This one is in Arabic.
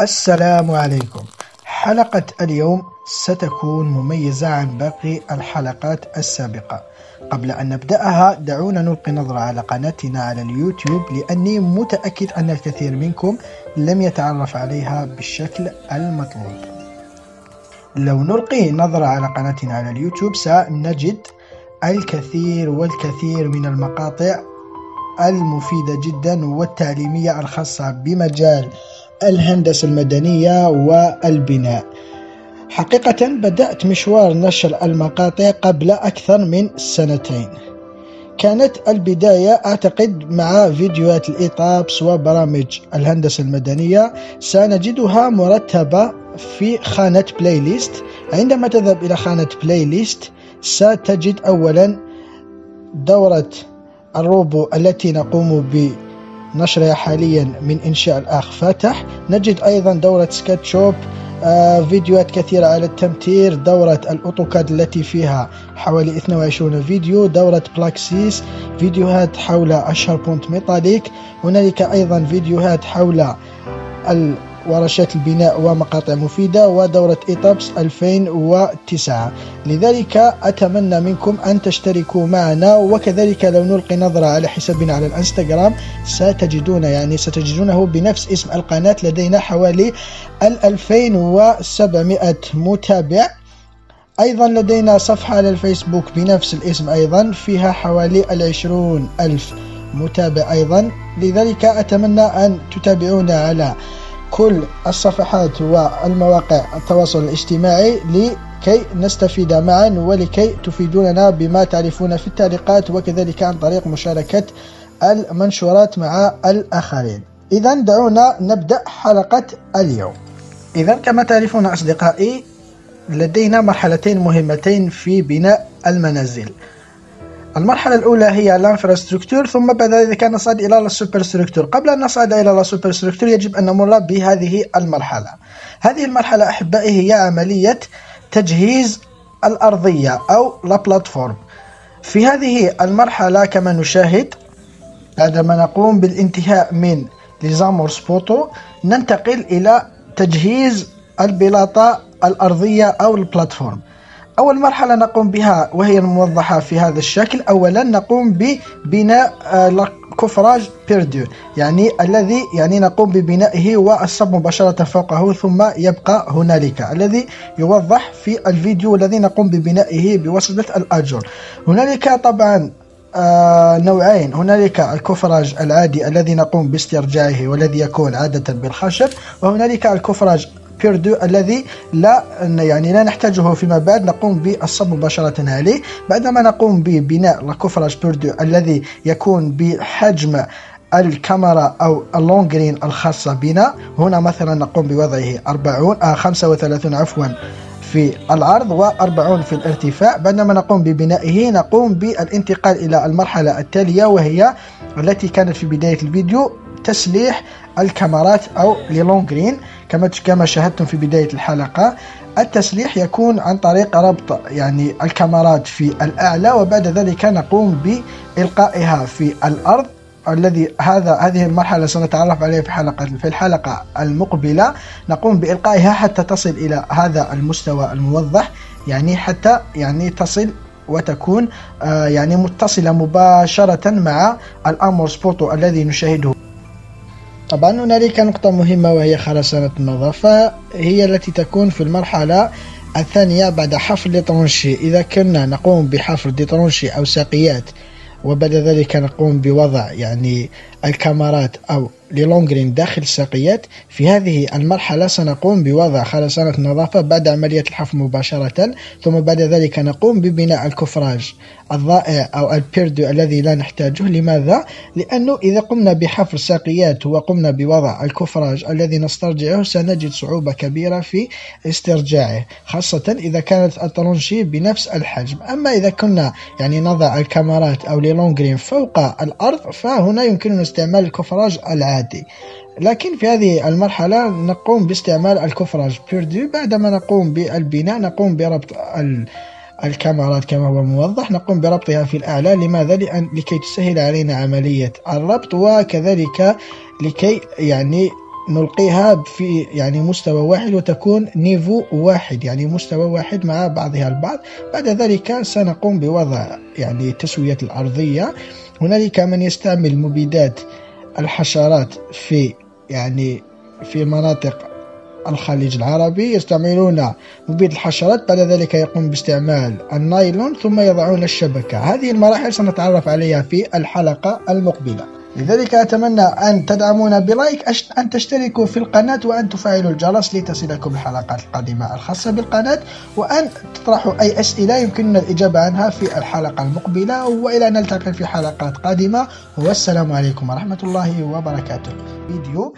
السلام عليكم. حلقة اليوم ستكون مميزة عن باقي الحلقات السابقة. قبل أن نبدأها دعونا نلقي نظرة على قناتنا على اليوتيوب لأني متأكد أن الكثير منكم لم يتعرف عليها بالشكل المطلوب. لو نلقي نظرة على قناتنا على اليوتيوب سنجد الكثير والكثير من المقاطع المفيدة جدا والتعليمية الخاصة بمجال الهندسة المدنية والبناء. حقيقة بدأت مشوار نشر المقاطع قبل أكثر من سنتين. كانت البداية أعتقد مع فيديوهات ال ETABS وبرامج الهندسة المدنية سنجدها مرتبة في خانة playlist عندما تذهب إلى خانة playlist ستجد أولا دورة الروبو التي نقوم بنشرها حاليا من إنشاء الأخ فاتح نجد أيضا دورة SketchUp آه فيديوهات كثيرة على التمتير دورة ال AutoCAD التي فيها حوالي 22 فيديو دورة Plaxis فيديوهات حول charpente métallique هنالك أيضا فيديوهات حول ورشات البناء ومقاطع مفيدة ودورة ETABS 2009 لذلك أتمنى منكم أن تشتركوا معنا وكذلك لو نلقي نظرة على حسابنا على الإنستغرام ستجدون يعني ستجدونه بنفس اسم القناة لدينا حوالي 2700 متابع. أيضا لدينا صفحة على الفيسبوك بنفس الاسم أيضا فيها حوالي العشرون ألف متابع أيضا. لذلك أتمنى أن تتابعونا على كل الصفحات والمواقع التواصل الاجتماعي لكي نستفيد معا ولكي تفيدوننا بما تعرفون في التعليقات وكذلك عن طريق مشاركة المنشورات مع الآخرين. إذا دعونا نبدأ حلقة اليوم. إذا كما تعرفون أصدقائي لدينا مرحلتين مهمتين في بناء المنازل. المرحلة الأولى هي ال infrastructure ثم بعد ذلك نصعد إلى ال superstructure قبل أن نصعد إلى ال superstructure يجب أن نمر بهذه المرحلة. هذه المرحلة أحبائي هي عملية تجهيز الأرضية أو la plateforme. في هذه المرحلة كما نشاهد بعدما نقوم بالانتهاء من les amorces poteaux ننتقل إلى تجهيز البلاطة الأرضية أو ال plateforme. أول مرحلة نقوم بها وهي الموضحة في هذا الشكل. أولا نقوم ببناء آه، coffrage perdu يعني الذي يعني نقوم ببنائه والصب مباشرة فوقه ثم يبقى هنالك الذي يوضح في الفيديو الذي نقوم ببنائه بواسطة الأجر. هنالك طبعا آه نوعين. هنالك ال coffrage العادي الذي نقوم باسترجاعه والذي يكون عادة بالخشب وهنالك ال coffrage perdu الذي لا يعني لا نحتاجه فيما بعد نقوم بالصب مباشرة عليه بعدما نقوم ببناء le coffrage perdu الذي يكون بحجم الكمرة أو ال longrine الخاصة بنا. هنا مثلا نقوم بوضعه 40 آه 35 عفوا في العرض و40 في الارتفاع. بعدما نقوم ببنائه نقوم بالانتقال إلى المرحلة التالية وهي التي كانت في بداية الفيديو. تسليح الكاميرات أو للونجرين كما كما شاهدتم في بداية الحلقة التسليح يكون عن طريق ربط يعني الكاميرات في الأعلى وبعد ذلك نقوم بإلقائها في الأرض. الذي هذا هذه المرحلة سنتعرف عليها في حلقة في الحلقة المقبلة. نقوم بإلقائها حتى تصل إلى هذا المستوى الموضح يعني حتى يعني تصل وتكون آه يعني متصلة مباشرة مع ال amorce poteau الذي نشاهده. طبعا هنالك نقطة مهمة وهي خرسانة النظافة هي التي تكون في المرحلة الثانية بعد حفر des tranchées. إذا كنا نقوم بحفر des tranchées أو ساقيات وبعد ذلك نقوم بوضع يعني الكمرات أو les longrines داخل الساقيات. في هذه المرحلة سنقوم بوضع خرسانة النظافة بعد عملية الحفر مباشرة ثم بعد ذلك نقوم ببناء ال coffrage الضائع أو ال perdu الذي لا نحتاجه. لماذا؟ لأنه إذا قمنا بحفر ساقيات وقمنا بوضع ال coffrage الذي نسترجعه سنجد صعوبة كبيرة في استرجاعه خاصة إذا كانت ال tranchée بنفس الحجم. أما إذا كنا يعني نضع الكمرات أو les longrines فوق الأرض فهنا يمكننا استعمال ال coffrage العادي لكن في هذه المرحلة نقوم باستعمال ال coffrage perdu بعدما نقوم بالبناء نقوم بربط الكمرات كما هو موضح. نقوم بربطها في الأعلى. لماذا؟ لأن لكي تسهل علينا عملية الربط وكذلك لكي يعني نلقيها في يعني مستوى واحد وتكون niveau واحد يعني مستوى واحد مع بعضها البعض. بعد ذلك سنقوم بوضع يعني تسوية الأرضية. هنالك من يستعمل مبيدات الحشرات في يعني في مناطق الخليج العربي يستعملون مبيد الحشرات بعد ذلك يقوم باستعمال النايلون ثم يضعون الشبكة. هذه المراحل سنتعرف عليها في الحلقة المقبلة. لذلك أتمنى أن تدعمونا بلايك أن تشتركوا في القناة وأن تفعلوا الجرس لتصلكم الحلقات القادمة الخاصة بالقناة وأن تطرحوا أي أسئلة يمكننا الإجابة عنها في الحلقة المقبلة وإلى أن نلتقي في حلقات قادمة. والسلام عليكم ورحمة الله وبركاته. فيديو